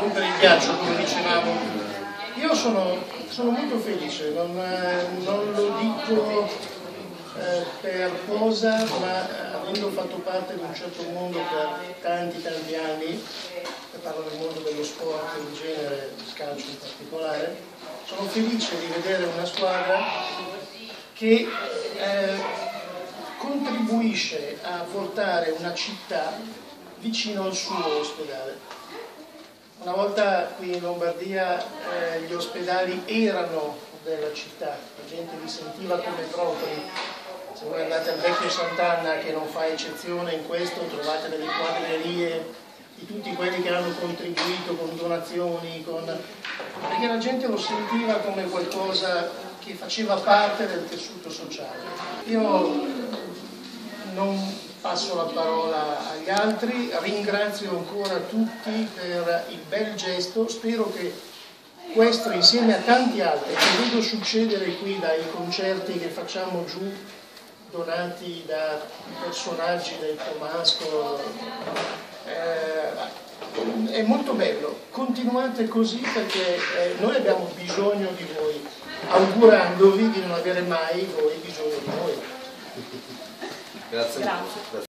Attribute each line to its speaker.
Speaker 1: rompere il ghiaccio, come dicevamo. Io sono, sono molto felice, non, eh, non lo dico eh, per cosa, ma eh, avendo fatto parte di un certo mondo per tanti tanti anni, parlo del mondo dello sport in genere, del calcio in particolare, sono felice di vedere una squadra che eh, contribuisce a portare una città vicino al suo ospedale. Una volta qui in Lombardia eh, gli ospedali erano della città, la gente li sentiva come propri. Se voi andate al vecchio Sant'Anna che non fa eccezione in questo, trovate delle quadrerie di tutti quelli che hanno contribuito con donazioni, con... perché la gente lo sentiva come qualcosa che faceva parte del tessuto sociale. Io non passo la parola agli altri, ringrazio ancora tutti per il bel gesto, spero che questo insieme a tanti altri che vedo succedere qui dai concerti che facciamo giù donati da personaggi del Tomasco eh, è molto bello. Continuate così perché eh, noi abbiamo bisogno di voi augurandovi di non avere mai voi bisogno di noi
Speaker 2: Grazie. Grazie.